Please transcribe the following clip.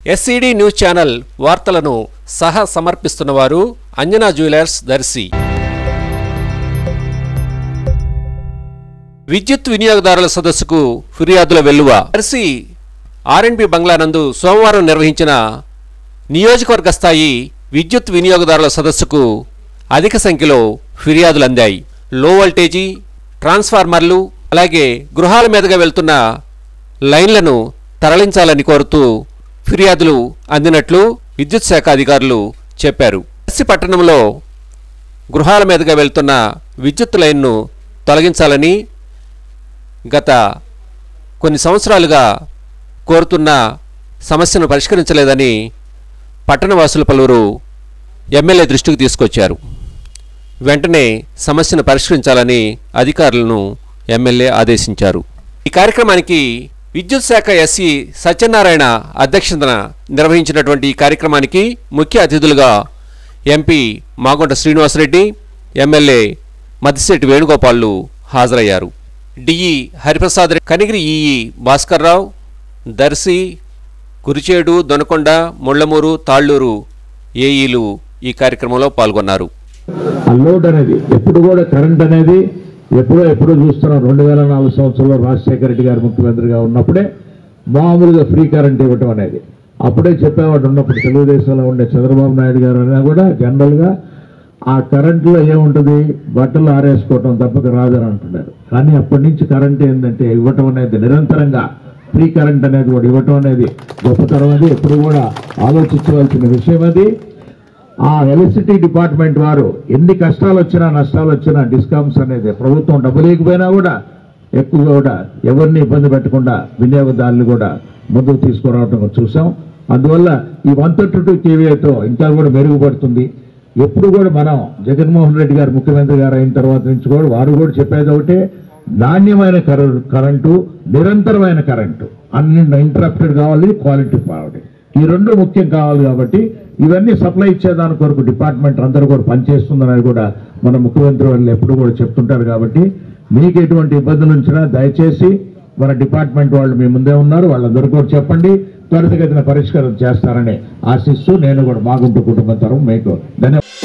SCD news channel వార్తలను సహ సమర్పిస్తున్నవారు Anjana jewellers Darsi. విద్యుత్ వినియోగదారుల సదస్సుకు ఫిర్యాదుల వెల్లువ. దర్శి ఆర్ఎన్బి బంగ్లా నందు సోమవారం నిర్వహించిన నియోజకవర్గ స్థాయి విద్యుత్ వినియోగదారుల సదస్సుకు అధిక సంఖ్యలో ఫిర్యాదులు అందాయి. లో వోల్టేజీ ట్రాన్స్ఫార్మర్లు అలాగే గృహాల మీదుగా వెళ్తున్న లైన్లను తరలించాలని కోరుతూ ఫిర్యాదులు అందినట్లు విద్యుత్ శాఖ అధికారులు చెప్పారు. దర్శి పట్టణంలో గృహాల మీదుగా వెళ్తున్న విద్యుత్ లైన్ను తొలగించాలని గత కొన్ని సంవత్సరాలుగా కోరుతున్న సమస్యను పరిష్కరించలేదని పట్టణవాసులు పలువురు ఎమ్మెల్యే దృష్టికి తీసుకొచ్చారు. వెంటనే సమస్యను పరిష్కరించాలని అధికారులను ఎమ్మెల్యే ఆదేశించారు. ఈ కార్యక్రమానికి విద్యుత్ శాఖ ఎస్సీ సత్యనారాయణ అధ్యక్షతన నిర్వహించినటువంటి ఈ కార్యక్రమానికి ముఖ్య అతిథులుగా ఎంపీ మాగుంట శ్రీనివాసరెడ్డి ఎమ్మెల్యే మద్దిశెట్టి వేణుగోపాల్లు హాజరయ్యారు. డిఈ హరిప్రసాద్ కనిగిరి ఈఈ భాస్కర్రావు దర్శి కురిచేడు దొనకొండ ముళ్ళమూరు తాళ్ళూరు ఏఈలు ఈ కార్యక్రమంలో పాల్గొన్నారు. లోడ్ అనేది ఎప్పుడు కూడా కరెంట్ అనేది ఎప్పుడో ఎప్పుడో చూస్తున్నాం రెండు వేల నాలుగు సంవత్సరంలో రాజశేఖర రెడ్డి గారు ముఖ్యమంత్రిగా ఉన్నప్పుడే మామూలుగా ఫ్రీ కరెంట్ ఇవ్వటం అనేది. అప్పుడే చెప్పేవాడు ఉన్నప్పుడు తెలుగుదేశంలో ఉండే చంద్రబాబు నాయుడు గారు అయినా కూడా జనరల్గా ఆ కరెంట్లో ఏముంటుంది? బట్టలు ఆరేసుకోవటం తప్పక రాదని అంటున్నారు. కానీ అప్పటి నుంచి కరెంట్ ఏంటంటే ఇవ్వటం అనేది నిరంతరంగా ఫ్రీ కరెంట్ అనేది కూడా ఇవ్వటం అనేది గొప్పతనం అది. ఎప్పుడు కూడా ఆలోచించవలసిన విషయం అది. ఆ ఎలక్ట్రిసిటీ డిపార్ట్మెంట్ వారు ఎన్ని కష్టాలు వచ్చినా నష్టాలు వచ్చినా డిస్కౌంట్స్ అనేది ప్రభుత్వం డబ్బు లేకపోయినా కూడా ఎక్కువ కూడా ఎవరిని ఇబ్బంది పెట్టకుండా వినియోగదారులు కూడా ముందుకు తీసుకురావడం చూసాం. అందువల్ల ఈ వన్ థర్టీ టూ కేవీఐతో ఇంకా కూడా మెరుగుపడుతుంది. ఎప్పుడు కూడా మనం జగన్మోహన్ రెడ్డి గారు ముఖ్యమంత్రి గారు అయిన తర్వాత నుంచి కూడా వారు కూడా చెప్పేది ఒకటే నాణ్యమైన కర- కరెంటు నిరంతరమైన కరెంటు అన్ని ఇంటరప్టెడ్ కావాలి క్వాలిటీ కావాలి ఈ రెండు ముఖ్యం కావాలి కాబట్టి ఇవన్నీ సప్లై ఇచ్చేదాని కొరకు డిపార్ట్మెంట్ అందరూ కూడా పనిచేస్తుందని కూడా మన ముఖ్యమంత్రి వాళ్ళు ఎప్పుడు కూడా చెప్తుంటారు కాబట్టి మీకు ఎటువంటి ఇబ్బందులు ఉంచినా దయచేసి మన డిపార్ట్మెంట్ వాళ్ళు మీ ముందే ఉన్నారు వాళ్ళందరూ కూడా చెప్పండి. త్వరితగతిన పరిష్కారం చేస్తారని ఆశిస్తూ నేను కూడా మాగుంటు కుటుంబం తరం మీకు ధన్యవాదాలు.